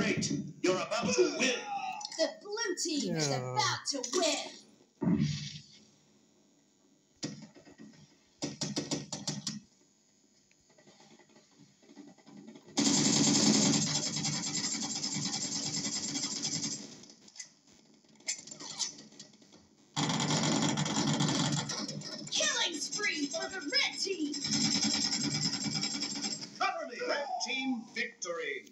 great. You're about to win. The blue team is about to win. Red Team victory!